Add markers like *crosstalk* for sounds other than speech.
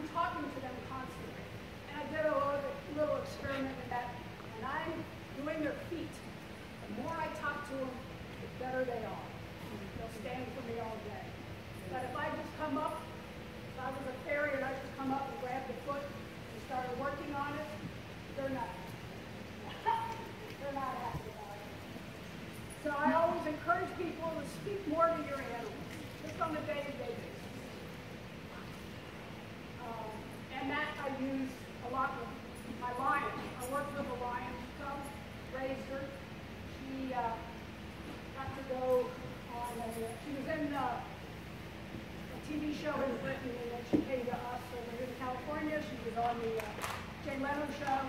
I'm talking to them constantly. And I did a little, little experiment with that, and I'm doing their feet. The more I talk to them, the better they are. They'll stand for me all day. But if I just come up, if I was a fairy and I just come up and grab the foot and started working on it, they're not. *laughs* they're not happy about it. So I always encourage people to speak more to your animals, just on a day-to-day basis. Um, and that I use a lot with my lion. I worked with a lion cub, raised her. She uh, got to go on, a, she was in uh, a TV show in Britain, and then she came to us over here in California. She was on the uh, Jay Leno show.